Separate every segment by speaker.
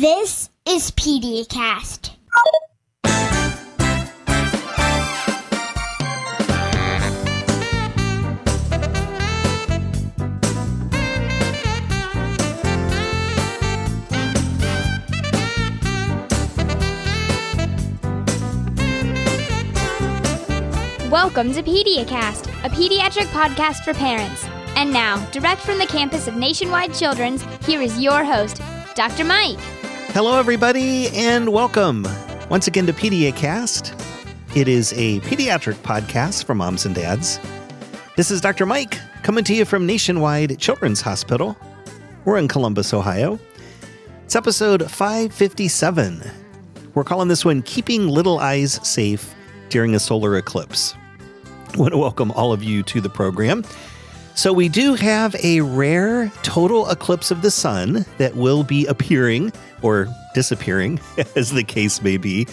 Speaker 1: This is PediaCast.
Speaker 2: Welcome to PediaCast, a pediatric podcast for parents. And now, direct from the campus of Nationwide Children's, here is your host, Dr. Mike.
Speaker 3: Hello, everybody, and welcome once again to PediaCast. It is a pediatric podcast for moms and dads. This is Dr. Mike coming to you from Nationwide Children's Hospital. We're in Columbus, Ohio. It's episode 557. We're calling this one Keeping Little Eyes Safe During a Solar Eclipse. I want to welcome all of you to the program. So, we do have a rare total eclipse of the sun that will be appearing or disappearing, as the case may be,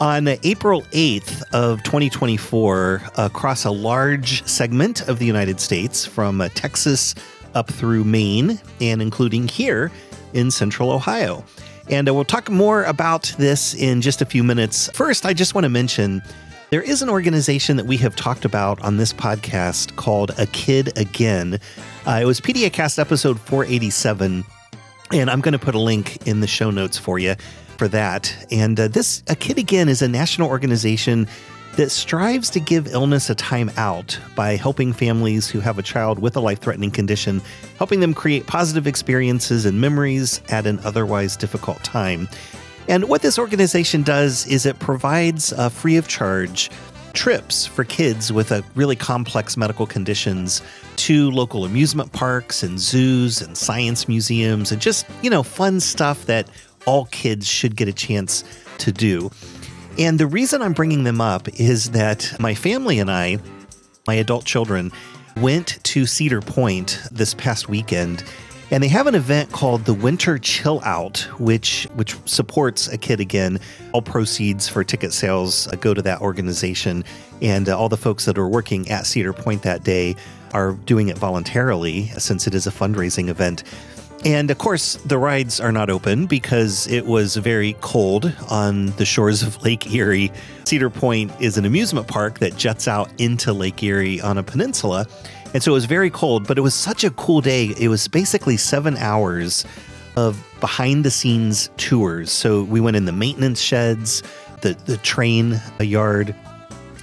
Speaker 3: on April 8th of 2024 across a large segment of the United States from uh, Texas up through Maine and including here in central Ohio. And uh, we'll talk more about this in just a few minutes. First, I just want to mention there is an organization that we have talked about on this podcast called A Kid Again. Uh, it was PediaCast episode 487, and I'm going to put a link in the show notes for you for that. And uh, this A Kid Again is a national organization that strives to give illness a time out by helping families who have a child with a life threatening condition, helping them create positive experiences and memories at an otherwise difficult time. And what this organization does is it provides uh, free of charge trips for kids with a really complex medical conditions to local amusement parks and zoos and science museums and just, you know, fun stuff that all kids should get a chance to do. And the reason I'm bringing them up is that my family and I, my adult children, went to Cedar Point this past weekend and they have an event called the Winter Chill Out, which which supports a kid again. All proceeds for ticket sales uh, go to that organization, and uh, all the folks that are working at Cedar Point that day are doing it voluntarily since it is a fundraising event. And of course, the rides are not open because it was very cold on the shores of Lake Erie. Cedar Point is an amusement park that juts out into Lake Erie on a peninsula. And so it was very cold, but it was such a cool day. It was basically seven hours of behind the scenes tours. So we went in the maintenance sheds, the, the train uh, yard,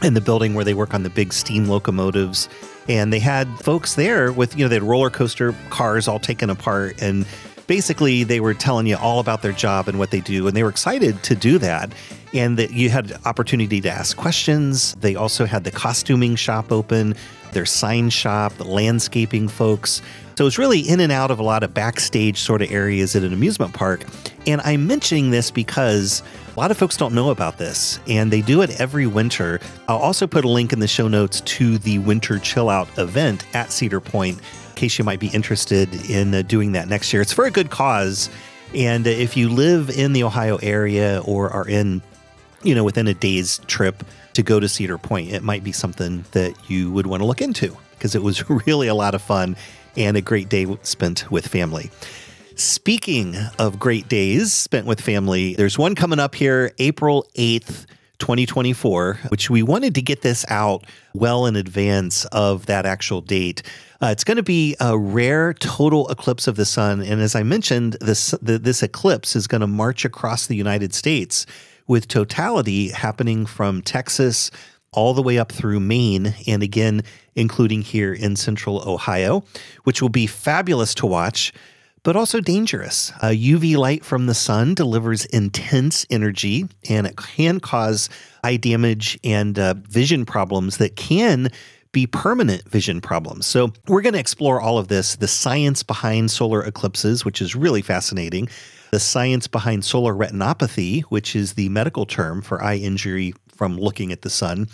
Speaker 3: and the building where they work on the big steam locomotives. And they had folks there with, you know, they had roller coaster cars all taken apart. And basically, they were telling you all about their job and what they do. And they were excited to do that. And that you had opportunity to ask questions. They also had the costuming shop open their sign shop, the landscaping folks. So it's really in and out of a lot of backstage sort of areas at an amusement park. And I'm mentioning this because a lot of folks don't know about this, and they do it every winter. I'll also put a link in the show notes to the Winter Chill Out event at Cedar Point in case you might be interested in uh, doing that next year. It's for a good cause. And if you live in the Ohio area or are in, you know, within a day's trip to go to Cedar Point, it might be something that you would want to look into because it was really a lot of fun and a great day spent with family. Speaking of great days spent with family, there's one coming up here April 8th. 2024, which we wanted to get this out well in advance of that actual date. Uh, it's going to be a rare total eclipse of the sun. And as I mentioned, this, the, this eclipse is going to march across the United States with totality happening from Texas all the way up through Maine, and again, including here in central Ohio, which will be fabulous to watch, but also dangerous. UV light from the sun delivers intense energy, and it can cause eye damage and uh, vision problems that can be permanent vision problems. So, we're going to explore all of this the science behind solar eclipses, which is really fascinating the science behind solar retinopathy, which is the medical term for eye injury from looking at the sun.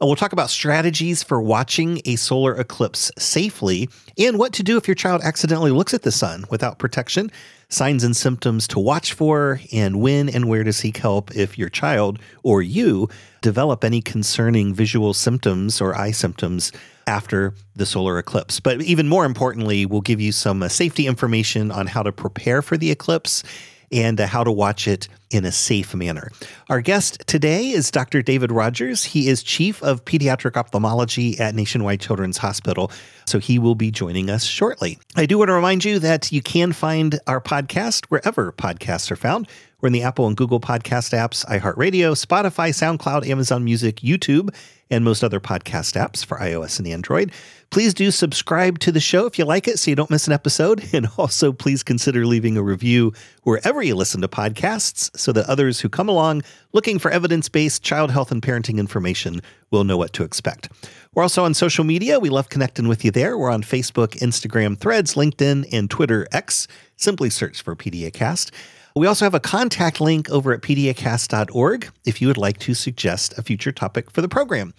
Speaker 3: Uh, we'll talk about strategies for watching a solar eclipse safely and what to do if your child accidentally looks at the sun without protection, signs and symptoms to watch for, and when and where to seek help if your child or you develop any concerning visual symptoms or eye symptoms after the solar eclipse. But even more importantly, we'll give you some uh, safety information on how to prepare for the eclipse and uh, how to watch it in a safe manner. Our guest today is Dr. David Rogers. He is Chief of Pediatric Ophthalmology at Nationwide Children's Hospital, so he will be joining us shortly. I do want to remind you that you can find our podcast wherever podcasts are found. We're in the Apple and Google podcast apps, iHeartRadio, Spotify, SoundCloud, Amazon Music, YouTube, and most other podcast apps for iOS and Android. Please do subscribe to the show if you like it so you don't miss an episode. And also, please consider leaving a review wherever you listen to podcasts so that others who come along looking for evidence based child health and parenting information will know what to expect. We're also on social media. We love connecting with you there. We're on Facebook, Instagram, Threads, LinkedIn, and Twitter X. Simply search for PediaCast. We also have a contact link over at pediacast.org if you would like to suggest a future topic for the program.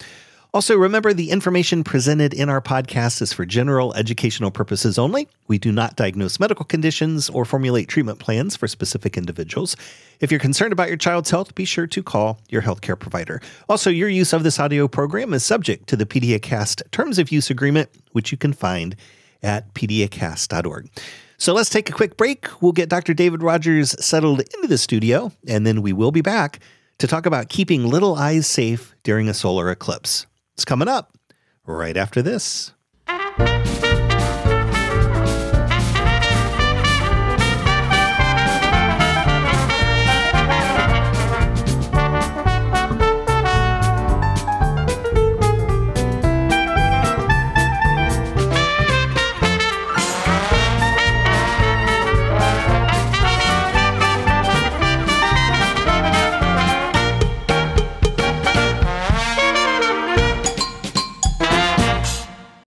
Speaker 3: Also, remember the information presented in our podcast is for general educational purposes only. We do not diagnose medical conditions or formulate treatment plans for specific individuals. If you're concerned about your child's health, be sure to call your healthcare provider. Also, your use of this audio program is subject to the PediaCast Terms of Use Agreement, which you can find at pediacast.org. So let's take a quick break. We'll get Dr. David Rogers settled into the studio, and then we will be back to talk about keeping little eyes safe during a solar eclipse. It's coming up right after this.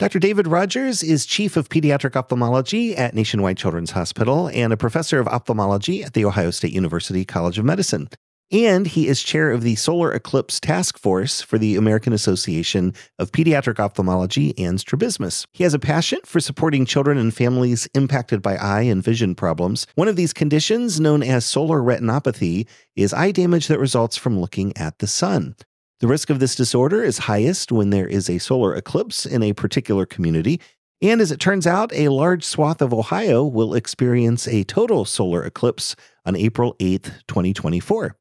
Speaker 3: Dr. David Rogers is Chief of Pediatric Ophthalmology at Nationwide Children's Hospital and a professor of ophthalmology at The Ohio State University College of Medicine. And he is chair of the Solar Eclipse Task Force for the American Association of Pediatric Ophthalmology and Strabismus. He has a passion for supporting children and families impacted by eye and vision problems. One of these conditions, known as solar retinopathy, is eye damage that results from looking at the sun. The risk of this disorder is highest when there is a solar eclipse in a particular community. And as it turns out, a large swath of Ohio will experience a total solar eclipse on April 8th, 2024.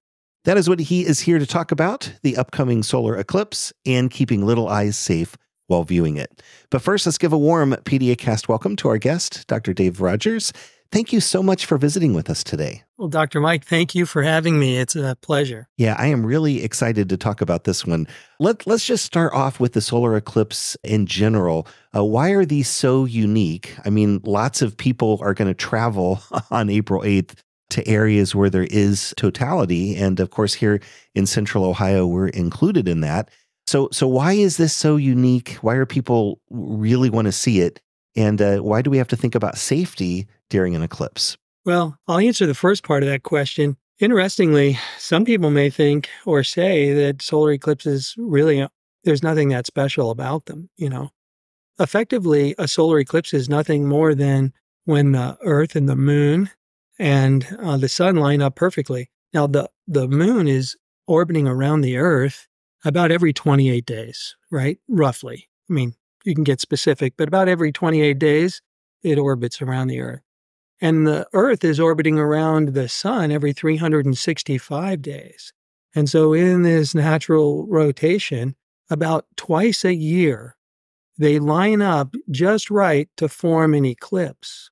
Speaker 3: That is what he is here to talk about the upcoming solar eclipse and keeping little eyes safe while viewing it. But first, let's give a warm PediaCast welcome to our guest, Dr. Dave Rogers. Thank you so much for visiting with us today.
Speaker 4: Well, Dr. Mike, thank you for having me. It's a pleasure.
Speaker 3: Yeah, I am really excited to talk about this one. Let, let's just start off with the solar eclipse in general. Uh, why are these so unique? I mean, lots of people are going to travel on April 8th to areas where there is totality. And of course, here in central Ohio, we're included in that. So, so why is this so unique? Why are people really want to see it? And uh, why do we have to think about safety during an eclipse?
Speaker 4: Well, I'll answer the first part of that question. Interestingly, some people may think or say that solar eclipses really, uh, there's nothing that special about them, you know. Effectively, a solar eclipse is nothing more than when the Earth and the moon and uh, the sun line up perfectly. Now, the, the moon is orbiting around the Earth about every 28 days, right? Roughly. I mean, you can get specific, but about every 28 days, it orbits around the Earth. And the Earth is orbiting around the sun every 365 days. And so, in this natural rotation, about twice a year, they line up just right to form an eclipse.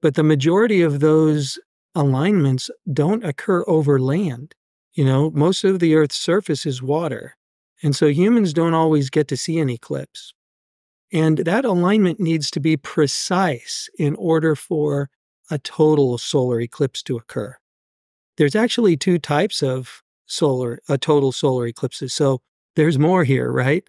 Speaker 4: But the majority of those alignments don't occur over land. You know, most of the Earth's surface is water. And so humans don't always get to see an eclipse. And that alignment needs to be precise in order for a total solar eclipse to occur. There's actually two types of solar, a total solar eclipses. So there's more here, right?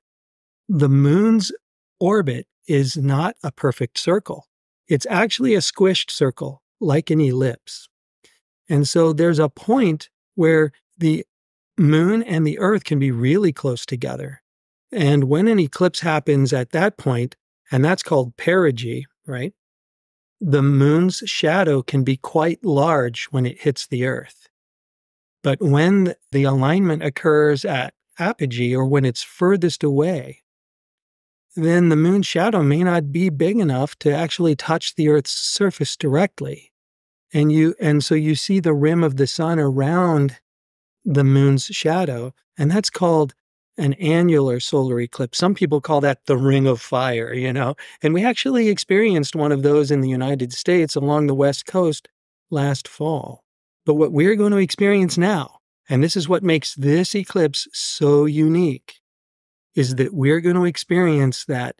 Speaker 4: The moon's orbit is not a perfect circle. It's actually a squished circle, like an ellipse. And so there's a point where the moon and the earth can be really close together. And when an eclipse happens at that point, and that's called perigee, right? The moon's shadow can be quite large when it hits the earth. But when the alignment occurs at apogee or when it's furthest away, then the moon's shadow may not be big enough to actually touch the earth's surface directly. And you and so you see the rim of the sun around the moon's shadow, and that's called an annular solar eclipse. Some people call that the ring of fire, you know. And we actually experienced one of those in the United States along the West Coast last fall. But what we're going to experience now, and this is what makes this eclipse so unique, is that we're going to experience that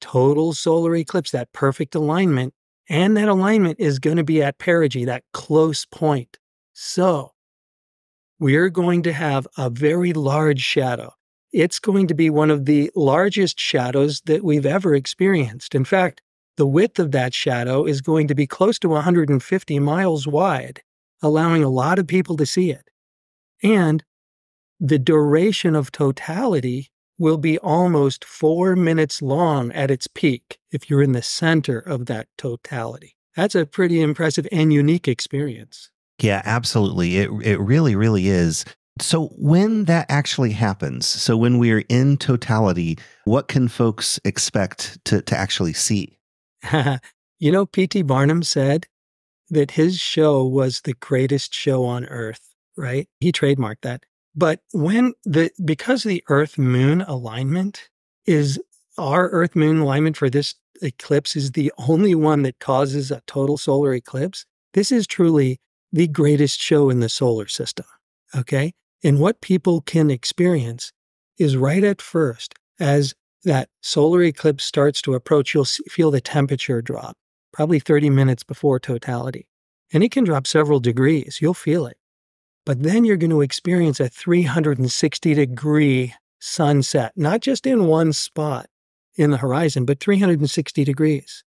Speaker 4: total solar eclipse, that perfect alignment, and that alignment is going to be at perigee, that close point. So we're going to have a very large shadow. It's going to be one of the largest shadows that we've ever experienced. In fact, the width of that shadow is going to be close to 150 miles wide, allowing a lot of people to see it. And the duration of totality will be almost four minutes long at its peak if you're in the center of that totality. That's a pretty impressive and unique experience.
Speaker 3: Yeah, absolutely. It it really really is. So when that actually happens, so when we're in totality, what can folks expect to to actually see?
Speaker 4: you know, P.T. Barnum said that his show was the greatest show on earth, right? He trademarked that. But when the because the Earth Moon alignment is our Earth Moon alignment for this eclipse is the only one that causes a total solar eclipse, this is truly the greatest show in the solar system. Okay. And what people can experience is right at first, as that solar eclipse starts to approach, you'll feel the temperature drop, probably 30 minutes before totality. And it can drop several degrees. You'll feel it. But then you're going to experience a 360 degree sunset, not just in one spot in the horizon, but 360 degrees.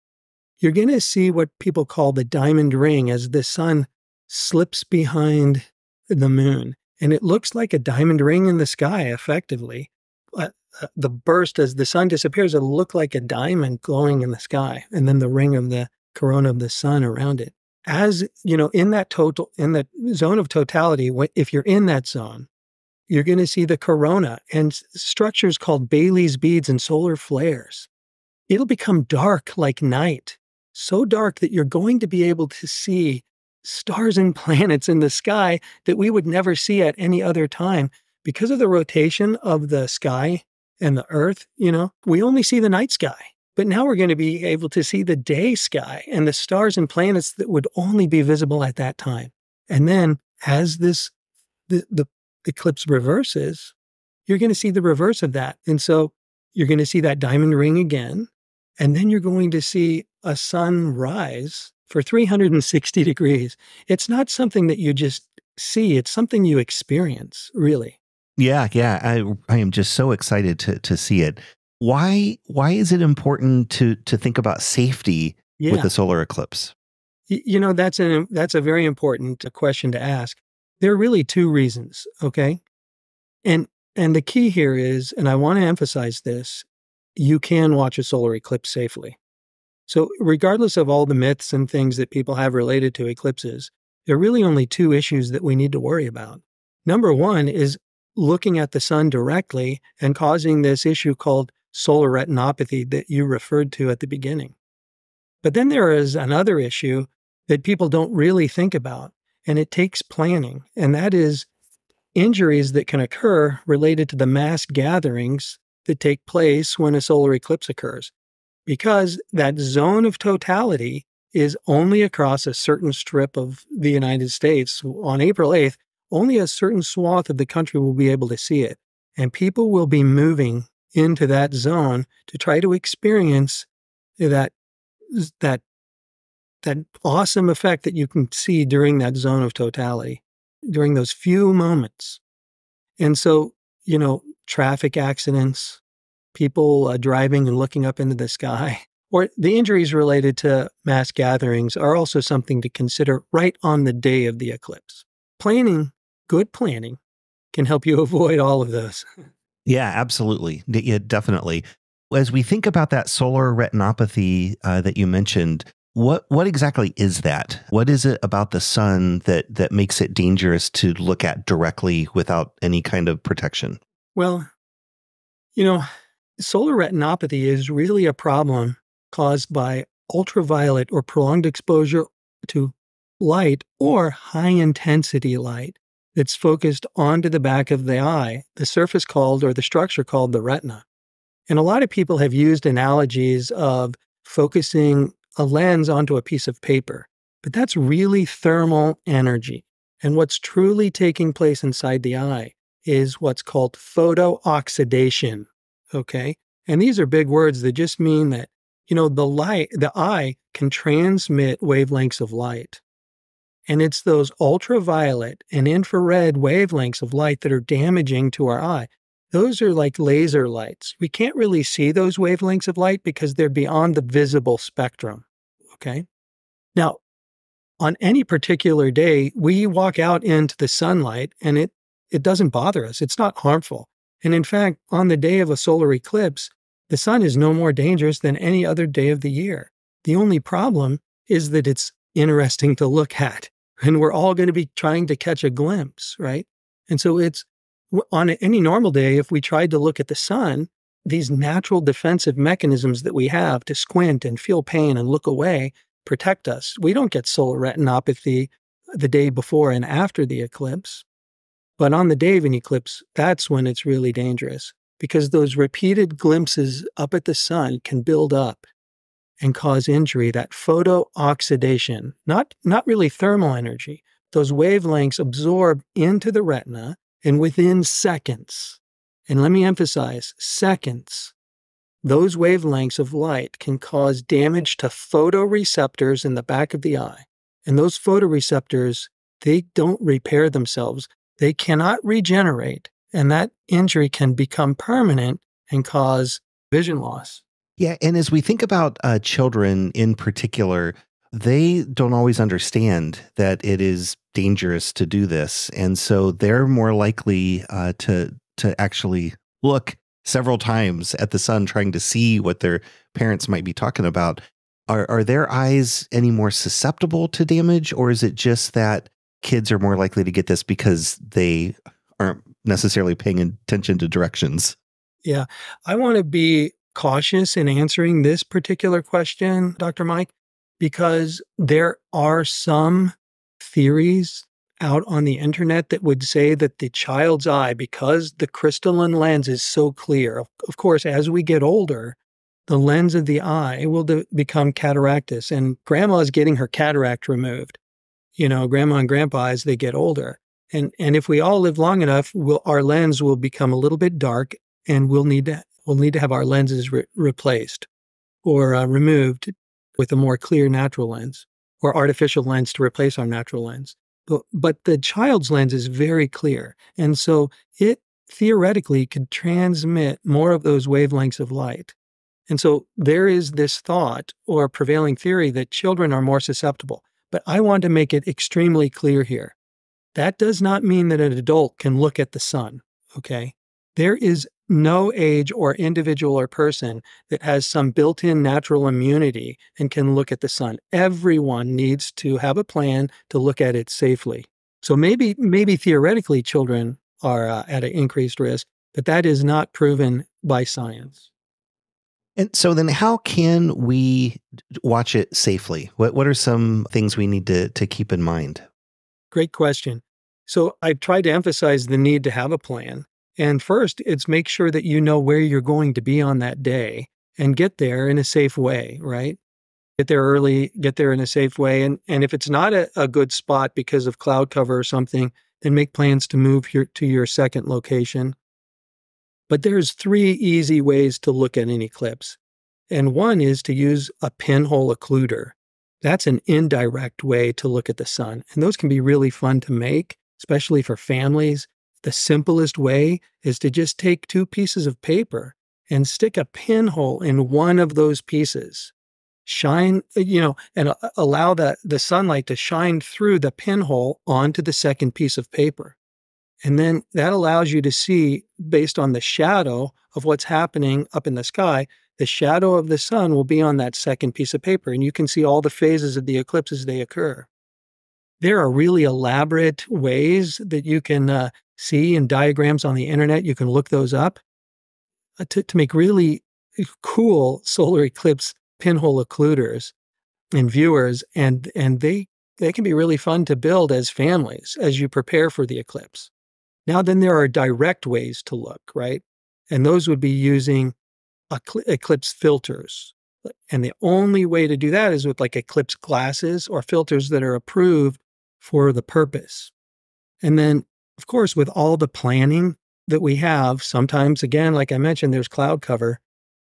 Speaker 4: You're going to see what people call the diamond ring as the sun slips behind the moon. And it looks like a diamond ring in the sky, effectively. Uh, the burst as the sun disappears, it'll look like a diamond glowing in the sky, and then the ring of the corona of the sun around it as you know in that total in that zone of totality if you're in that zone you're going to see the corona and structures called Baily's beads and solar flares it'll become dark like night so dark that you're going to be able to see stars and planets in the sky that we would never see at any other time because of the rotation of the sky and the earth you know we only see the night sky but now we're going to be able to see the day sky and the stars and planets that would only be visible at that time. And then as this the, the eclipse reverses, you're going to see the reverse of that. And so you're going to see that diamond ring again. And then you're going to see a sunrise for 360 degrees. It's not something that you just see, it's something you experience, really.
Speaker 3: Yeah, yeah. I I am just so excited to to see it why why is it important to to think about safety yeah. with the solar eclipse?
Speaker 4: You know, that's an that's a very important uh, question to ask. There are really two reasons, okay? And and the key here is, and I want to emphasize this, you can watch a solar eclipse safely. So, regardless of all the myths and things that people have related to eclipses, there are really only two issues that we need to worry about. Number one is looking at the sun directly and causing this issue called solar retinopathy that you referred to at the beginning. But then there is another issue that people don't really think about, and it takes planning, and that is injuries that can occur related to the mass gatherings that take place when a solar eclipse occurs. Because that zone of totality is only across a certain strip of the United States. On April 8th, only a certain swath of the country will be able to see it. And people will be moving into that zone to try to experience that that that awesome effect that you can see during that zone of totality during those few moments and so you know traffic accidents people uh, driving and looking up into the sky or the injuries related to mass gatherings are also something to consider right on the day of the eclipse planning good planning can help you avoid all of those
Speaker 3: Yeah, absolutely. Yeah, definitely. As we think about that solar retinopathy uh, that you mentioned, what what exactly is that? What is it about the sun that that makes it dangerous to look at directly without any kind of protection?
Speaker 4: Well, you know, solar retinopathy is really a problem caused by ultraviolet or prolonged exposure to light or high intensity light that's focused onto the back of the eye, the surface called or the structure called the retina. And a lot of people have used analogies of focusing a lens onto a piece of paper, but that's really thermal energy. And what's truly taking place inside the eye is what's called photooxidation. Okay. And these are big words that just mean that, you know, the light, the eye can transmit wavelengths of light. And it's those ultraviolet and infrared wavelengths of light that are damaging to our eye. Those are like laser lights. We can't really see those wavelengths of light because they're beyond the visible spectrum. Okay. Now, on any particular day, we walk out into the sunlight and it, it doesn't bother us. It's not harmful. And in fact, on the day of a solar eclipse, the sun is no more dangerous than any other day of the year. The only problem is that it's interesting to look at. And we're all going to be trying to catch a glimpse, right? And so it's on any normal day, if we tried to look at the sun, these natural defensive mechanisms that we have to squint and feel pain and look away protect us. We don't get solar retinopathy the day before and after the eclipse. But on the day of an eclipse, that's when it's really dangerous because those repeated glimpses up at the sun can build up and cause injury, that photooxidation, not, not really thermal energy. Those wavelengths absorb into the retina and within seconds, and let me emphasize seconds, those wavelengths of light can cause damage to photoreceptors in the back of the eye. And those photoreceptors, they don't repair themselves. They cannot regenerate. And that injury can become permanent and cause vision loss.
Speaker 3: Yeah. And as we think about uh, children in particular, they don't always understand that it is dangerous to do this. And so they're more likely uh, to, to actually look several times at the sun trying to see what their parents might be talking about. Are, are their eyes any more susceptible to damage, or is it just that kids are more likely to get this because they aren't necessarily paying attention to directions?
Speaker 4: Yeah, I want to be cautious in answering this particular question, Dr. Mike, because there are some theories out on the internet that would say that the child's eye, because the crystalline lens is so clear, of course, as we get older, the lens of the eye will become cataractous. And grandma is getting her cataract removed. You know, grandma and grandpa as they get older. And, and if we all live long enough, we'll, our lens will become a little bit dark and we'll need to, we'll need to have our lenses re- replaced or uh, removed with a more clear natural lens or artificial lens to replace our natural lens. But, but the child's lens is very clear. And so it theoretically could transmit more of those wavelengths of light. And so there is this thought or prevailing theory that children are more susceptible. But I want to make it extremely clear here. That does not mean that an adult can look at the sun. Okay. There is no age or individual or person that has some built in natural immunity and can look at the sun. Everyone needs to have a plan to look at it safely. So maybe, maybe theoretically, children are uh, at an increased risk, but that is not proven by science.
Speaker 3: And so then how can we watch it safely? What what are some things we need to to keep in mind?
Speaker 4: Great question. So I've tried to emphasize the need to have a plan. And first, it's make sure that you know where you're going to be on that day and get there in a safe way, right? Get there early, get there in a safe way. And, and if it's not a, a good spot because of cloud cover or something, then make plans to move your, to your second location. But there's three easy ways to look at an eclipse. And one is to use a pinhole occluder. That's an indirect way to look at the sun. And those can be really fun to make, especially for families the simplest way is to just take two pieces of paper and stick a pinhole in one of those pieces. Shine, uh, you know, and uh, allow the, the sunlight to shine through the pinhole onto the second piece of paper. And then that allows you to see, based on the shadow of what's happening up in the sky, the shadow of the sun will be on that second piece of paper. And you can see all the phases of the eclipse as they occur. There are really elaborate ways that you can uh, see in diagrams on the internet. You can look those up uh, to, to make really cool solar eclipse pinhole occluders and viewers. And, and they, they can be really fun to build as families as you prepare for the eclipse. Now, then there are direct ways to look, right? And those would be using eclipse filters. And the only way to do that is with like eclipse glasses or filters that are approved for the purpose. And then, of course, with all the planning that we have, sometimes, again, like I mentioned, there's cloud cover.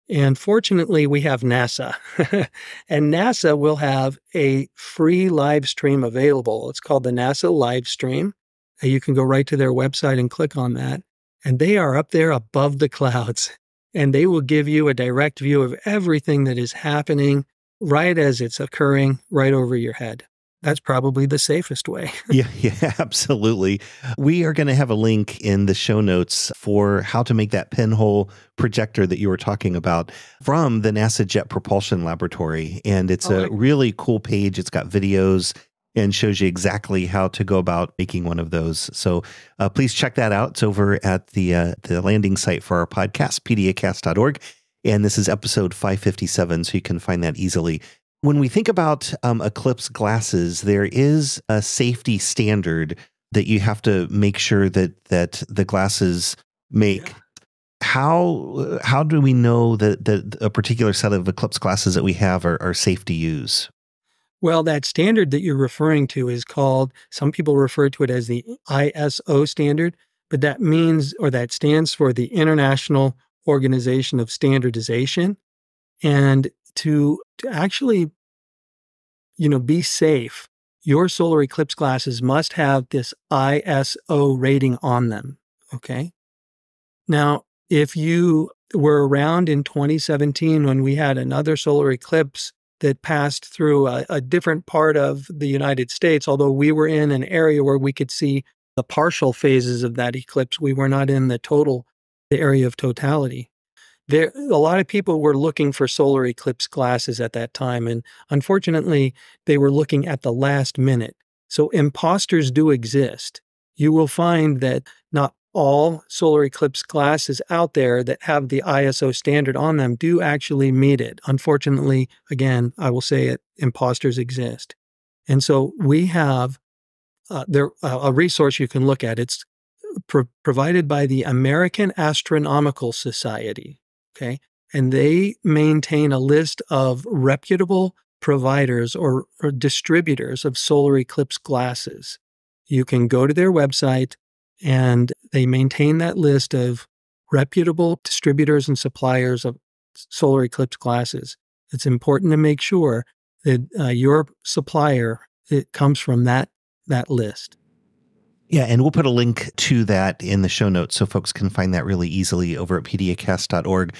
Speaker 4: And fortunately, we have NASA. and NASA will have a free live stream available. It's called the NASA Live Stream. You can go right to their website and click on that. And they are up there above the clouds. And they will give you a direct view of everything that is happening right as it's occurring right over your head that's probably the safest way.
Speaker 3: yeah, yeah, absolutely. We are going to have a link in the show notes for how to make that pinhole projector that you were talking about from the NASA Jet Propulsion Laboratory. And it's oh, a really cool page. It's got videos and shows you exactly how to go about making one of those. So uh, please check that out. It's over at the uh, the landing site for our podcast, pediacast.org. And this is episode 557, so you can find that easily. When we think about um, Eclipse glasses, there is a safety standard that you have to make sure that that the glasses make. Yeah. How how do we know that that a particular set of Eclipse glasses that we have are, are safe to use?
Speaker 4: Well, that standard that you're referring to is called. Some people refer to it as the ISO standard, but that means or that stands for the International Organization of Standardization. And to to actually you know be safe your solar eclipse glasses must have this ISO rating on them okay now if you were around in 2017 when we had another solar eclipse that passed through a, a different part of the United States although we were in an area where we could see the partial phases of that eclipse we were not in the total the area of totality. There a lot of people were looking for solar eclipse glasses at that time and unfortunately they were looking at the last minute. So imposters do exist. You will find that not all solar eclipse glasses out there that have the ISO standard on them do actually meet it. Unfortunately, again, I will say it, imposters exist. And so we have uh, there uh, a resource you can look at. It's pro- provided by the American Astronomical Society. Okay. And they maintain a list of reputable providers or, or distributors of solar eclipse glasses. You can go to their website and they maintain that list of reputable distributors and suppliers of solar eclipse glasses. It's important to make sure that uh, your supplier it comes from that that list.
Speaker 3: Yeah, and we'll put a link to that in the show notes so folks can find that really easily over at pediacast.org.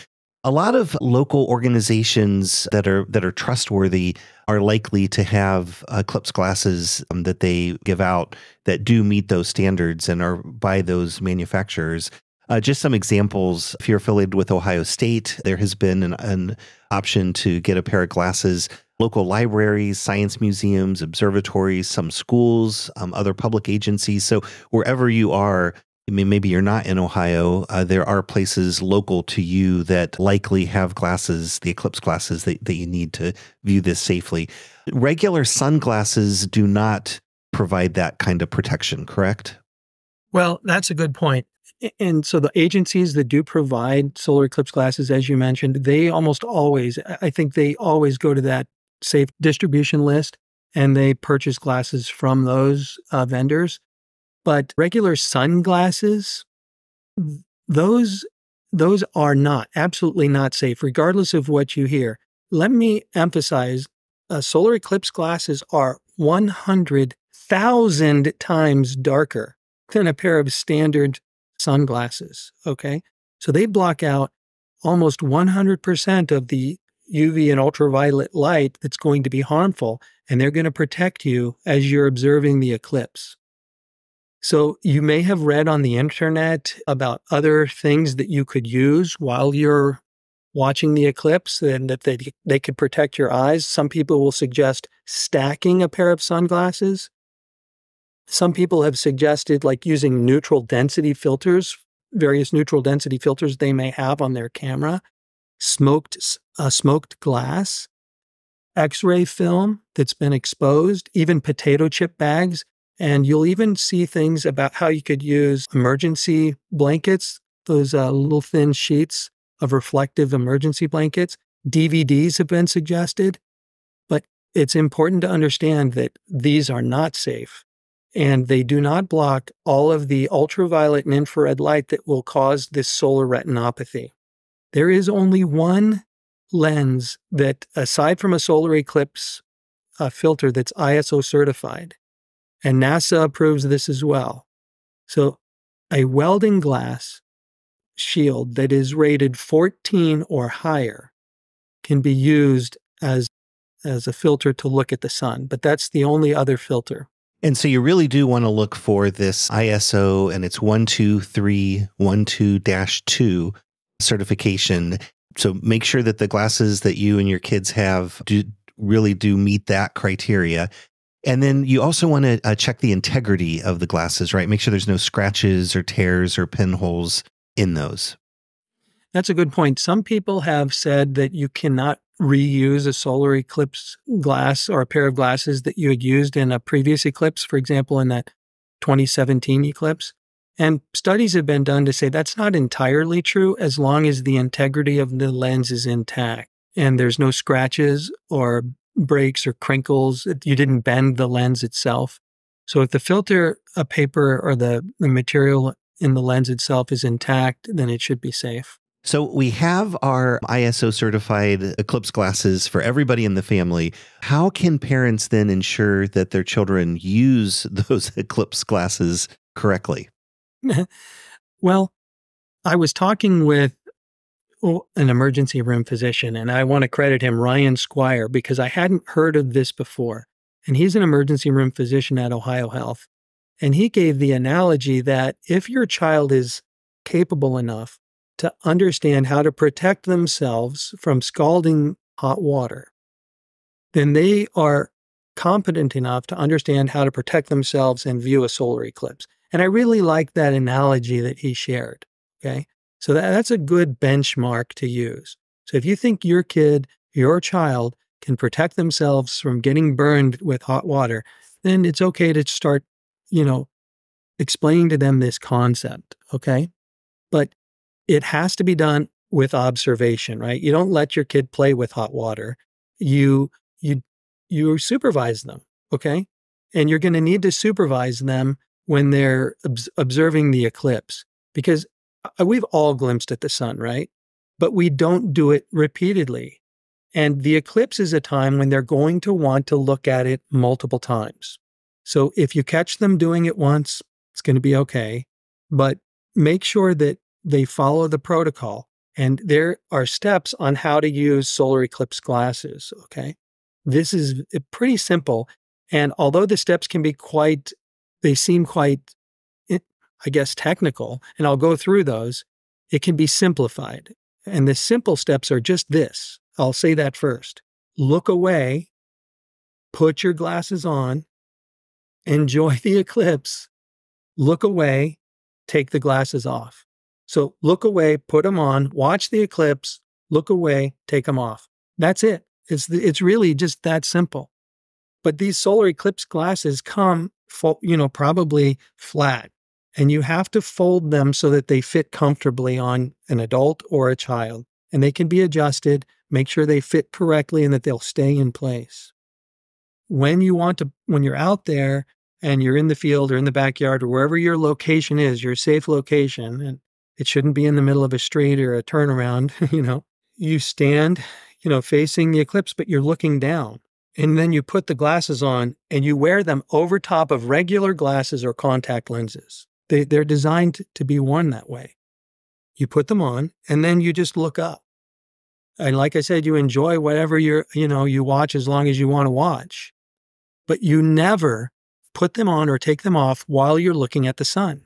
Speaker 3: A lot of local organizations that are that are trustworthy are likely to have Eclipse glasses um, that they give out that do meet those standards and are by those manufacturers. Uh, just some examples. If you're affiliated with Ohio State, there has been an, an option to get a pair of glasses local libraries, science museums, observatories, some schools, um, other public agencies. So wherever you are, I mean, maybe you're not in Ohio. Uh, there are places local to you that likely have glasses, the eclipse glasses that, that you need to view this safely. Regular sunglasses do not provide that kind of protection, correct?
Speaker 4: Well, that's a good point. And so the agencies that do provide solar eclipse glasses, as you mentioned, they almost always, I think they always go to that safe distribution list and they purchase glasses from those uh, vendors. But regular sunglasses, those those are not absolutely not safe, regardless of what you hear. Let me emphasize: uh, solar eclipse glasses are 100,000 times darker than a pair of standard sunglasses. Okay, so they block out almost 100% of the UV and ultraviolet light that's going to be harmful, and they're going to protect you as you're observing the eclipse. So, you may have read on the internet about other things that you could use while you're watching the eclipse and that they, they could protect your eyes. Some people will suggest stacking a pair of sunglasses. Some people have suggested like using neutral density filters, various neutral density filters they may have on their camera smoked uh, smoked glass. x ray film that's been exposed, even potato chip bags. And you'll even see things about how you could use emergency blankets, those uh, little thin sheets of reflective emergency blankets. DVDs have been suggested, but it's important to understand that these are not safe and they do not block all of the ultraviolet and infrared light that will cause this solar retinopathy. There is only one lens that, aside from a solar eclipse uh, filter that's ISO certified, and NASA approves this as well. So, a welding glass shield that is rated 14 or higher can be used as as a filter to look at the sun, but that's the only other filter.
Speaker 3: And so you really do want to look for this ISO and it's 12312 2 certification. So make sure that the glasses that you and your kids have do really do meet that criteria. And then you also want to uh, check the integrity of the glasses, right? Make sure there's no scratches or tears or pinholes in those.
Speaker 4: That's a good point. Some people have said that you cannot reuse a solar eclipse glass or a pair of glasses that you had used in a previous eclipse, for example, in that 2017 eclipse. And studies have been done to say that's not entirely true as long as the integrity of the lens is intact and there's no scratches or breaks or crinkles. You didn't bend the lens itself. So if the filter, a paper, or the, the material in the lens itself is intact, then it should be safe.
Speaker 3: So we have our ISO certified Eclipse glasses for everybody in the family. How can parents then ensure that their children use those Eclipse glasses correctly?
Speaker 4: well, I was talking with an emergency room physician, and I want to credit him, Ryan Squire, because I hadn't heard of this before. And he's an emergency room physician at OhioHealth. And he gave the analogy that if your child is capable enough to understand how to protect themselves from scalding hot water, then they are competent enough to understand how to protect themselves and view a solar eclipse. And I really like that analogy that he shared. Okay. So that, that's a good benchmark to use. So if you think your kid, your child can protect themselves from getting burned with hot water, then it's okay to start, you know, explaining to them this concept. Okay. But it has to be done with observation, right? You don't let your kid play with hot water. You you you supervise them, okay? And you're going to need to supervise them when they're ob- observing the eclipse because we've all glimpsed at the sun, right? But we don't do it repeatedly. And the eclipse is a time when they're going to want to look at it multiple times. So if you catch them doing it once, it's going to be okay. But make sure that they follow the protocol. And there are steps on how to use solar eclipse glasses. Okay. This is eh, pretty simple. And although the steps can be quite, they seem quite, I guess, technical, and I'll go through those, it can be simplified. And the simple steps are just this. I'll say that first. Look away, put your glasses on, enjoy the eclipse, look away, take the glasses off. So look away, put them on, watch the eclipse, look away, take them off. That's it. It's it's really just that simple. But these solar eclipse glasses come, you know, probably flat, and you have to fold them so that they fit comfortably on an adult or a child, and they can be adjusted. Make sure they fit correctly and that they'll stay in place. When you want to, when you're out there and you're in the field or in the backyard or wherever your location is, your safe location, and it shouldn't be in the middle of a street or a turnaround, you know. You stand, you know, facing the eclipse, but you're looking down. And then you put the glasses on and you wear them over top of regular glasses or contact lenses. They, they're designed to be worn that way. You put them on and then you just look up. And like I said, you enjoy whatever you're, you know, you watch as long as you want to watch. But you never put them on or take them off while you're looking at the sun.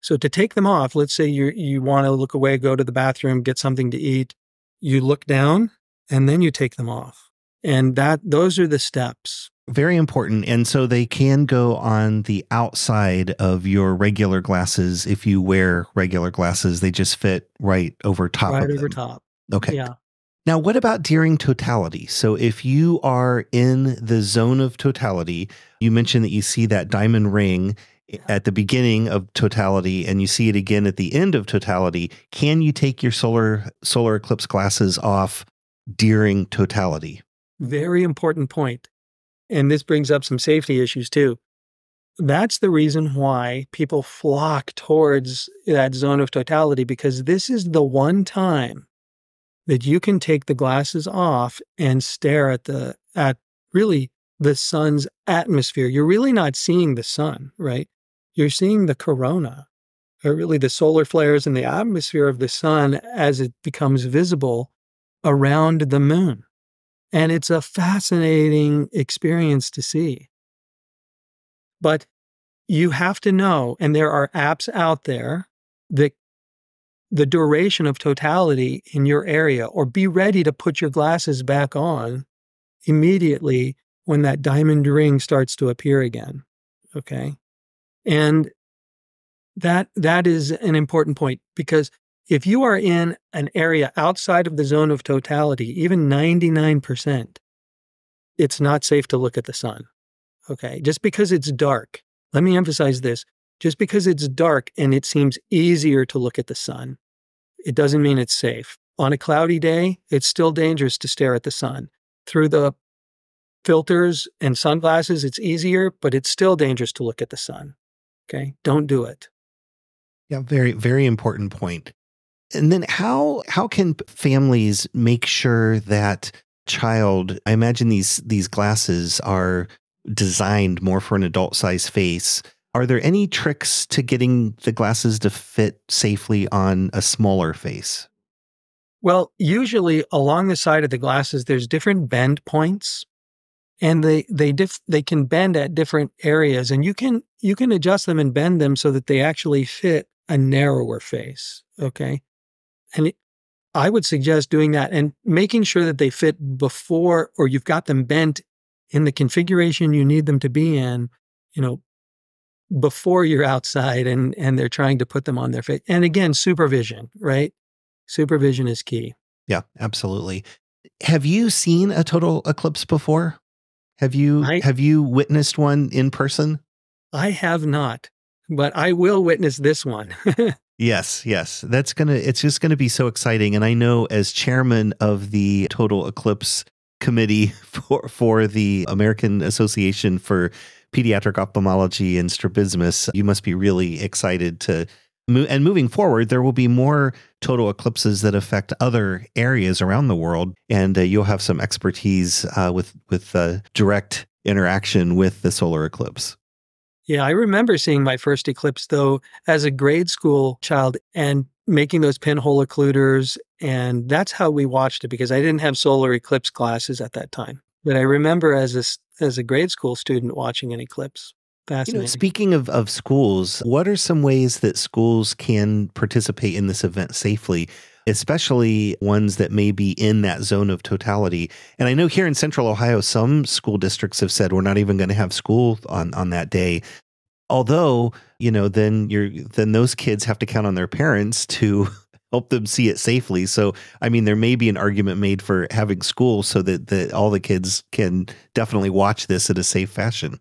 Speaker 4: So to take them off, let's say you you want to look away, go to the bathroom, get something to eat, you look down and then you take them off. And that those are the steps.
Speaker 3: Very important. And so they can go on the outside of your regular glasses if you wear regular glasses. They just fit right over top
Speaker 4: right
Speaker 3: over
Speaker 4: them. top.
Speaker 3: Okay.
Speaker 4: Yeah.
Speaker 3: Now, what about during totality? So, if you are in the zone of totality, you mentioned that you see that diamond ring at the beginning of totality and you see it again at the end of totality. Can you take your solar solar eclipse glasses off during totality?
Speaker 4: Very important point. And this brings up some safety issues too. That's the reason why people flock towards that zone of totality because this is the one time that you can take the glasses off and stare at the at really the sun's atmosphere. You're really not seeing the sun, right? You're seeing the corona, or really the solar flares in the atmosphere of the sun as it becomes visible around the moon. And it's a fascinating experience to see. But you have to know, and there are apps out there that the duration of totality in your area, or be ready to put your glasses back on immediately when that diamond ring starts to appear again. Okay. And that that is an important point because if you are in an area outside of the zone of totality, even 99%, it's not safe to look at the sun. Okay. Just because it's dark. Let me emphasize this. Just because it's dark and it seems easier to look at the sun it doesn't mean it's safe. On a cloudy day, it's still dangerous to stare at the sun. Through the filters and sunglasses, it's easier, but it's still dangerous to look at the sun. Okay. Don't do it.
Speaker 3: Yeah, very, very important point. And then how how can families make sure that child I imagine these these glasses are designed more for an adult size face are there any tricks to getting the glasses to fit safely on a smaller face?
Speaker 4: Well, usually along the side of the glasses, there's different bend points, and they they they can bend at different areas, and you can you can adjust them and bend them so that they actually fit a narrower face. Okay, and I would suggest doing that and making sure that they fit before, or you've got them bent in the configuration you need them to be in. You know, before you're outside and and they're trying to put them on their face. And again, supervision, right? Supervision is key.
Speaker 3: Yeah, absolutely. Have you seen a total eclipse before? Have you I, have you witnessed one in person?
Speaker 4: I have not, but I will witness this one.
Speaker 3: yes, yes. That's going to it's just going to be so exciting and I know as chairman of the total eclipse committee for for the American Association for pediatric ophthalmology and strabismus, you must be really excited to move. And moving forward, there will be more total eclipses that affect other areas around the world, and uh, you'll have some expertise uh, with with uh, direct interaction with the solar eclipse.
Speaker 4: Yeah, I remember seeing my first eclipse though as a grade school child and making those pinhole occluders. And that's how we watched it because I didn't have solar eclipse classes at that time. But I remember as a, as a grade school student watching an eclipse. Fascinating. You know,
Speaker 3: speaking of, of schools, what are some ways that schools can participate in this event safely? Especially ones that may be in that zone of totality. And I know here in central Ohio, some school districts have said we're not even going to have school on, on that day. Although, you know, then you're then those kids have to count on their parents to help them see it safely. So, I mean, there may be an argument made for having school so that, that all the kids can definitely watch this in a safe fashion.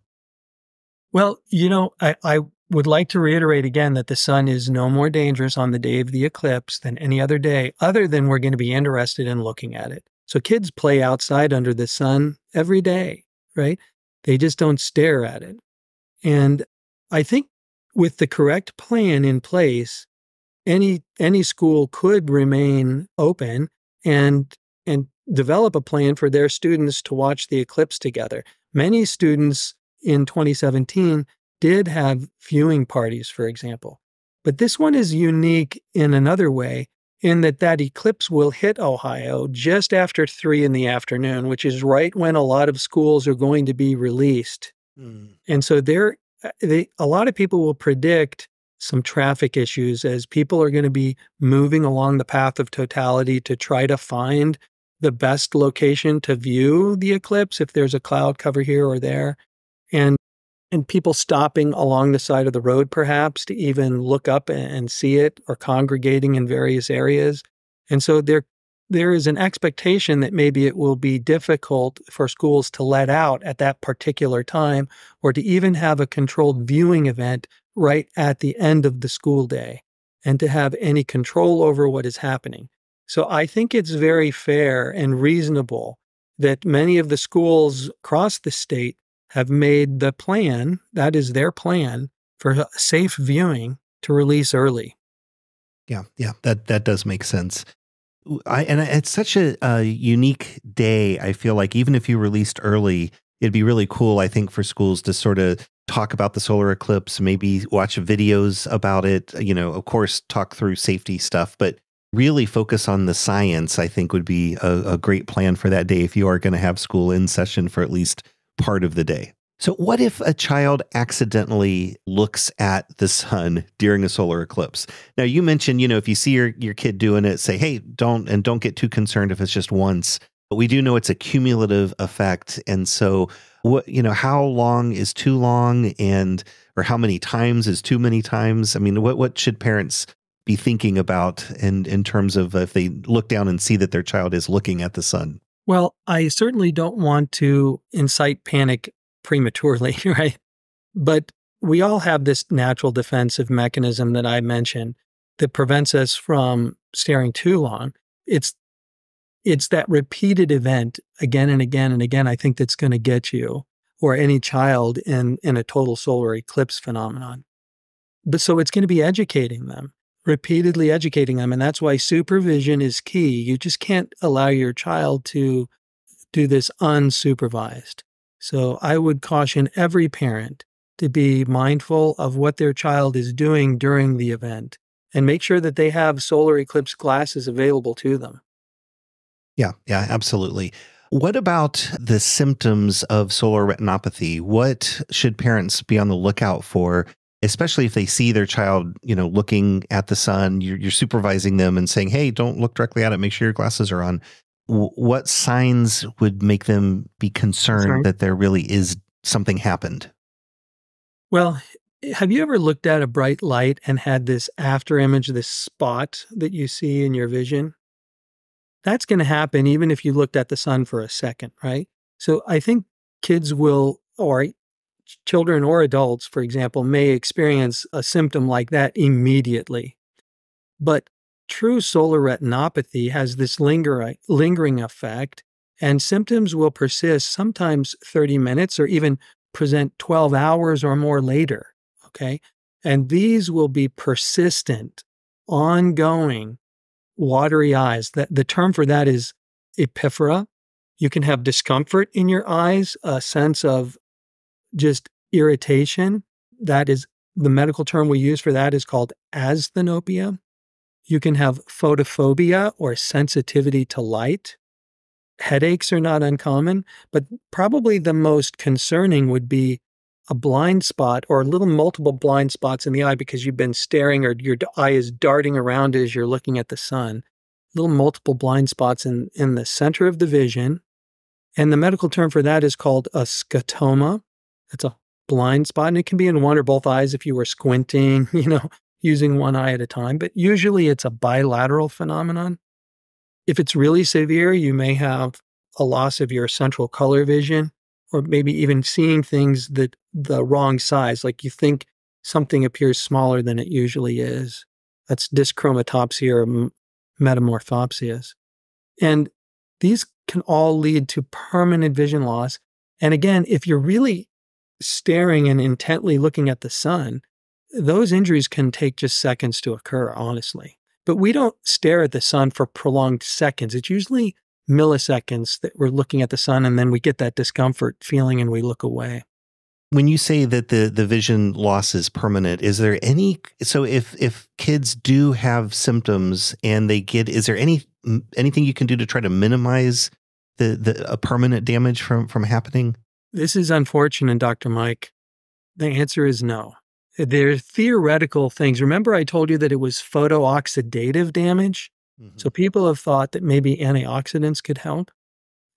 Speaker 4: Well, you know, I, I would like to reiterate again that the sun is no more dangerous on the day of the eclipse than any other day, other than we're going to be interested in looking at it. So kids play outside under the sun every day, right? They just don't stare at it. And I think with the correct plan in place, any any school could remain open and and develop a plan for their students to watch the eclipse together. Many students in 2017 did have viewing parties, for example. But this one is unique in another way in that that eclipse will hit Ohio just after 3 in the afternoon, which is right when a lot of schools are going to be released. Mm. And so there they, a lot of people will predict some traffic issues as people are going to be moving along the path of totality to try to find the best location to view the eclipse if there's a cloud cover here or there and and people stopping along the side of the road perhaps to even look up and see it or congregating in various areas and so there there is an expectation that maybe it will be difficult for schools to let out at that particular time or to even have a controlled viewing event right at the end of the school day and to have any control over what is happening. So I think it's very fair and reasonable that many of the schools across the state have made the plan, that is their plan, for safe viewing to release early.
Speaker 3: Yeah, yeah, that that does make sense. I, and it's such a, a, unique day. I feel like even if you released early, it'd be really cool. I think for schools to sort of talk about the solar eclipse, maybe watch videos about it. You know, of course, talk through safety stuff, but really focus on the science. I think would be a, a great plan for that day if you are going to have school in session for at least part of the day. So, what if a child accidentally looks at the sun during a solar eclipse? Now, you mentioned, you know, if you see your, your kid doing it, say, hey, don't, and don't get too concerned if it's just once. But we do know it's a cumulative effect. And so, what, you know, how long is too long and, or how many times is too many times? I mean, what, what should parents be thinking about in, in terms of if they look down and see that their child is looking at the sun?
Speaker 4: Well, I certainly don't want to incite panic prematurely, right? But we all have this natural defensive mechanism that I mentioned that prevents us from staring too long. It's it's that repeated event again and again and again, I think that's going to get you or any child in, in a total solar eclipse phenomenon. But so it's going to be educating them, repeatedly educating them. And that's why supervision is key. You just can't allow your child to do this unsupervised. So I would caution every parent to be mindful of what their child is doing during the event and make sure that they have solar eclipse glasses available to them.
Speaker 3: Yeah, yeah, absolutely. What about the symptoms of solar retinopathy? What should parents be on the lookout for, especially if they see their child, you know, looking at the sun, you're, you're supervising them and saying, "Hey, don't look directly at it. Make sure your glasses are on." what signs would make them be concerned that there really is something happened?
Speaker 4: Well, have you ever looked at a bright light and had this after image, this spot that you see in your vision? That's going to happen even if you looked at the sun for a second, right? So I think kids will, or children or adults, for example, may experience a symptom like that immediately. But True solar retinopathy has this linger, lingering effect, and symptoms will persist sometimes 30 minutes or even present 12 hours or more later. Okay. And these will be persistent, ongoing, watery eyes. That the term for that is epiphora. You can have discomfort in your eyes, a sense of just irritation. That is the medical term we use for that is called asthenopia. You can have photophobia or sensitivity to light. Headaches are not uncommon, but probably the most concerning would be a blind spot or little multiple blind spots in the eye because you've been staring or your eye is darting around as you're looking at the sun. Little multiple blind spots in, in the center of the vision. And the medical term for that is called a scotoma. It's a blind spot, and it can be in one or both eyes if you were squinting, you know, using one eye at a time, but usually it's a bilateral phenomenon. If it's really severe, you may have a loss of your central color vision, or maybe even seeing things that the wrong size, like you think something appears smaller than it usually is. That's dyschromatopsia or metamorphopsias. And these can all lead to permanent vision loss. And again, if you're really staring and intently looking at the sun, those injuries can take just seconds to occur, honestly. But we don't stare at the sun for prolonged seconds. It's usually milliseconds that we're looking at the sun and then we get that discomfort feeling and we look away.
Speaker 3: When you say that the the vision loss is permanent, is there any so if if kids do have symptoms and they get is there any anything you can do to try to minimize the the a permanent damage from from happening?
Speaker 4: This is unfortunate, Dr. Mike. The answer is no. They're theoretical things. Remember, I told you that it was photooxidative damage? Mm-hmm. So people have thought that maybe antioxidants could help.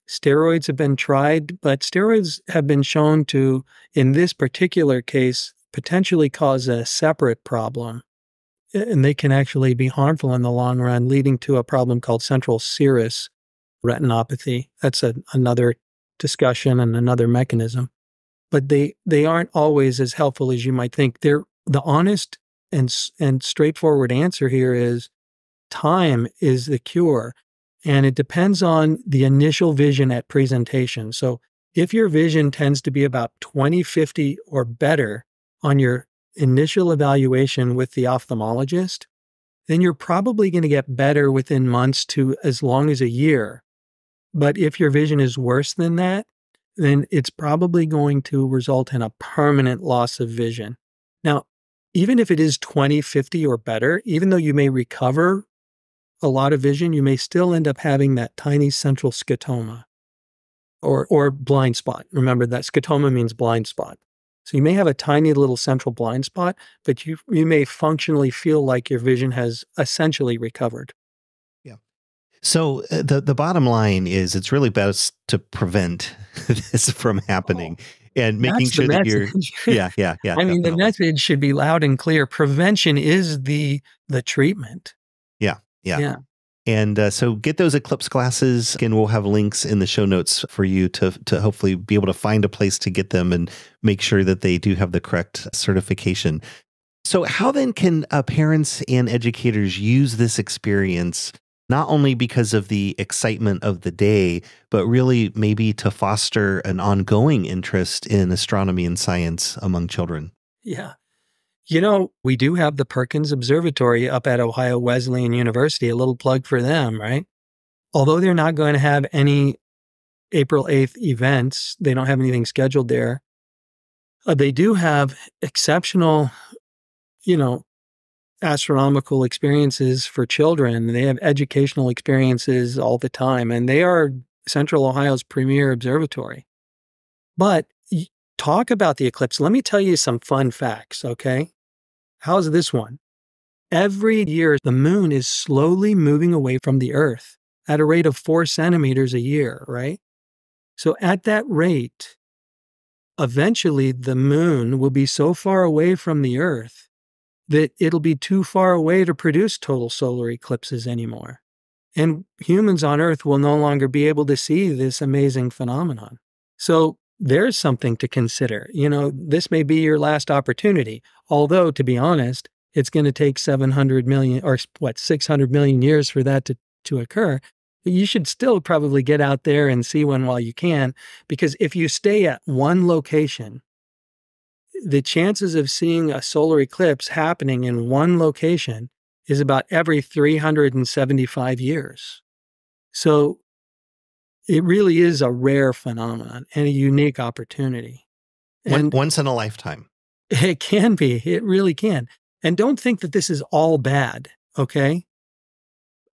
Speaker 4: Steroids have been tried, but steroids have been shown to, in this particular case, potentially cause a separate problem. and they can actually be harmful in the long run, leading to a problem called central serous retinopathy. That's a, another discussion and another mechanism. But they they aren't always as helpful as you might think. They're the honest and and straightforward answer here is time is the cure and it depends on the initial vision at presentation. So if your vision tends to be about 2050 or better on your initial evaluation with the ophthalmologist, then you're probably going to get better within months to as long as a year. But if your vision is worse than that, then it's probably going to result in a permanent loss of vision. Now, even if it is 20, 50 or better, even though you may recover a lot of vision, you may still end up having that tiny central scotoma or, or blind spot. Remember that scotoma means blind spot. So you may have a tiny little central blind spot, but you, you may functionally feel like your vision has essentially recovered.
Speaker 3: So uh, the, the bottom line is it's really best to prevent this from happening. Oh and making sure that you're yeah yeah yeah
Speaker 4: i mean the message should be loud and clear prevention is the the treatment
Speaker 3: yeah yeah. Yeah. And uh, so get those Eclipse glasses. Again, we'll have links in the show notes for you to to hopefully be able to find a place to get them and make sure that they do have the correct certification. So, how then can uh, parents and educators use this experience not only because of the excitement of the day, but really maybe to foster an ongoing interest in astronomy and science among children?
Speaker 4: Yeah. You know, we do have the Perkins Observatory up at Ohio Wesleyan University, a little plug for them, right? Although they're not going to have any April 8th events, they don't have anything scheduled there. Uh, they do have exceptional, you know, astronomical experiences for children. They have educational experiences all the time, and they are Central Ohio's premier observatory. But talk about the eclipse. Let me tell you some fun facts, okay? How's this one? Every year, the moon is slowly moving away from the Earth at a rate of four centimeters a year, right? So, at that rate, eventually the moon will be so far away from the Earth that it'll be too far away to produce total solar eclipses anymore. And humans on Earth will no longer be able to see this amazing phenomenon. So, there's something to consider. You know, this may be your last opportunity. Although, to be honest, it's going to take 700 million or what, 600 million years for that to, to occur. You should still probably get out there and see one while you can, because if you stay at one location, the chances of seeing a solar eclipse happening in one location is about every 375 years. So it really is a rare phenomenon and a unique opportunity.
Speaker 3: And once in a lifetime.
Speaker 4: It can be. It really can. And don't think that this is all bad, okay?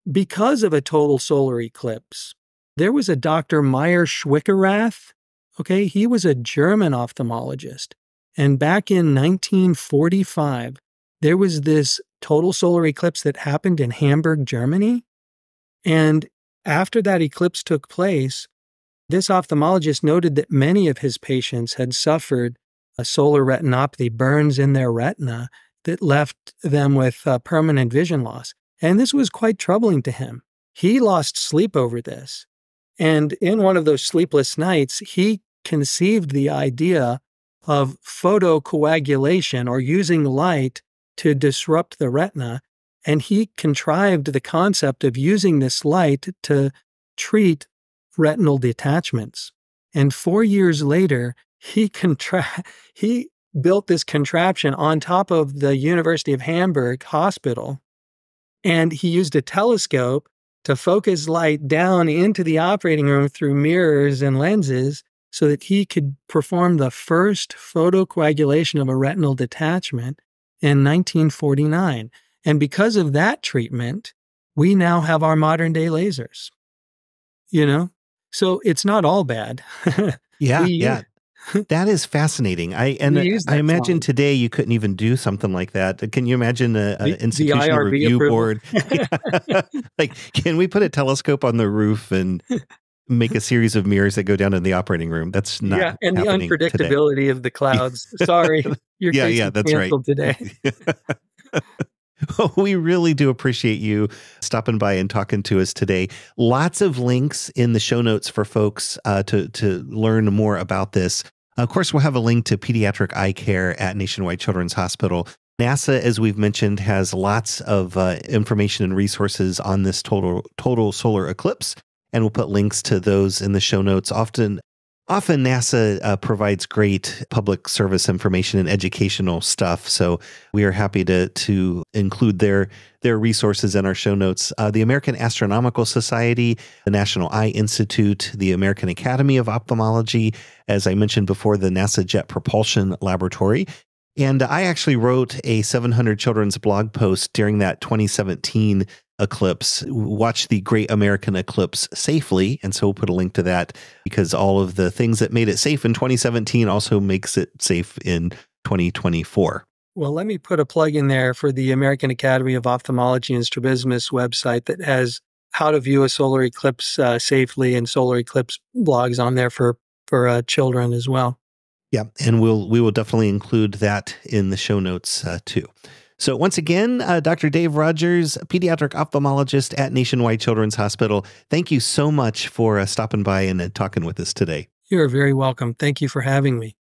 Speaker 4: Because of a total solar eclipse, there was a Dr. Meyer Schwickerath, okay? He was a German ophthalmologist. And back in 1945, there was this total solar eclipse that happened in Hamburg, Germany. And after that eclipse took place, this ophthalmologist noted that many of his patients had suffered a solar retinopathy, burns in their retina that left them with uh, permanent vision loss. And this was quite troubling to him. He lost sleep over this. And in one of those sleepless nights, he conceived the idea of photocoagulation or using light to disrupt the retina and he contrived the concept of using this light to treat retinal detachments. And four years later, he he built this contraption on top of the University of Hamburg hospital. And he used a telescope to focus light down into the operating room through mirrors and lenses so that he could perform the first photocoagulation of a retinal detachment in 1949. And because of that treatment, we now have our modern day lasers. You know? So it's not all bad.
Speaker 3: yeah, yeah. that is fascinating. I and I imagine today you couldn't even do something like that. Uh, can you imagine an institutional review approval. board? like, can we put a telescope on the roof and make a series of mirrors that go down in the operating room? That's not. Yeah,
Speaker 4: and the unpredictability today. of the clouds. Sorry,
Speaker 3: yeah, yeah, that's right.
Speaker 4: today.
Speaker 3: we really do appreciate you stopping by and talking to us today. Lots of links in the show notes for folks uh, to to learn more about this. Of course, we'll have a link to pediatric eye care at Nationwide Children's Hospital. NASA, as we've mentioned, has lots of uh, information and resources on this total total solar eclipse, and we'll put links to those in the show notes. Often Often NASA uh, provides great public service information and educational stuff, so we are happy to to include their their resources in our show notes. Uh, the American Astronomical Society, the National Eye Institute, the American Academy of Ophthalmology, as I mentioned before, the NASA Jet Propulsion Laboratory. And I actually wrote a 700 children's blog post during that 2017 eclipse, watch the Great American Eclipse safely. And so we'll put a link to that because all of the things that made it safe in 2017 also makes it safe in 2024.
Speaker 4: Well, let me put a plug in there for the American Academy of Ophthalmology and Strabismus website that has how to view a solar eclipse uh, safely and solar eclipse blogs on there for for uh, children as well.
Speaker 3: Yeah, and we'll we will definitely include that in the show notes uh, too. So, once again, uh, Dr. Dave Rogers, pediatric ophthalmologist at Nationwide Children's Hospital, thank you so much for uh, stopping by and uh, talking with us today.
Speaker 4: You're very welcome. Thank you for having me.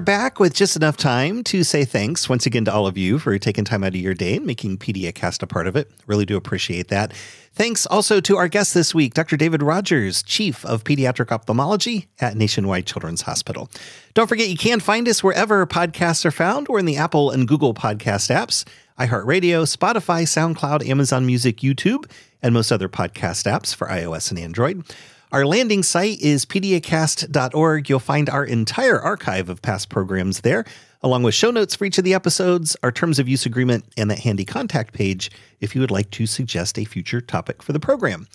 Speaker 3: Are back with just enough time to say thanks once again to all of you for taking time out of your day and making PediaCast a part of it. Really do appreciate that. Thanks also to our guest this week, Dr. David Rogers, Chief of Pediatric Ophthalmology at Nationwide Children's Hospital. Don't forget, you can find us wherever podcasts are found. We're in the Apple and Google podcast apps, iHeartRadio, Spotify, SoundCloud, Amazon Music, YouTube, and most other podcast apps for iOS and Android. Our landing site is pediacast.org. You'll find our entire archive of past programs there, along with show notes for each of the episodes, our terms of use agreement, and that handy contact page if you would like to suggest a future topic for the program.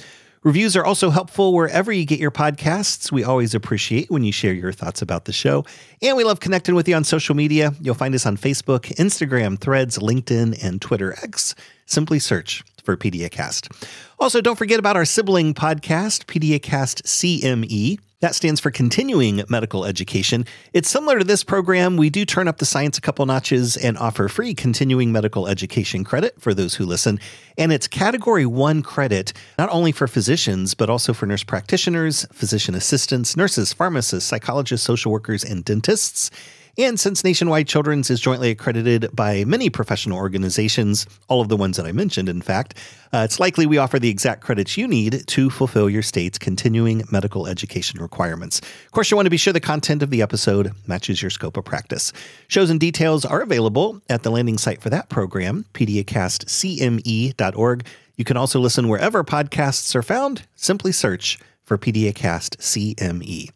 Speaker 3: Reviews are also helpful wherever you get your podcasts. We always appreciate when you share your thoughts about the show. And we love connecting with you on social media. You'll find us on Facebook, Instagram, Threads, LinkedIn, and Twitter X. Simply search for PediaCast. Also, don't forget about our sibling podcast, PediaCast CME. That stands for Continuing Medical Education. It's similar to this program. We do turn up the science a couple notches and offer free continuing medical education credit for those who listen. And it's category one credit, not only for physicians, but also for nurse practitioners, physician assistants, nurses, pharmacists, psychologists, social workers, and dentists. And since Nationwide Children's is jointly accredited by many professional organizations, all of the ones that I mentioned, in fact, uh, it's likely we offer the exact credits you need to fulfill your state's continuing medical education requirements. Of course, you want to be sure the content of the episode matches your scope of practice. Shows and details are available at the landing site for that program, pediacastcme.org. You can also listen wherever podcasts are found. Simply search for PediaCast CME.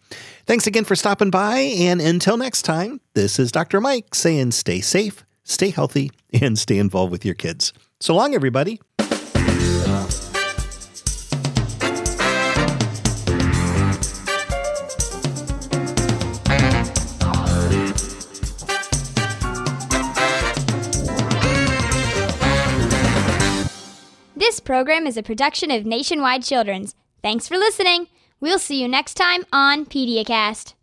Speaker 3: Thanks again for stopping by, and until next time, this is Dr. Mike saying stay safe, stay healthy, and stay involved with your kids. So long, everybody.
Speaker 2: This program is a production of Nationwide Children's. Thanks for listening. We'll see you next time on PediaCast.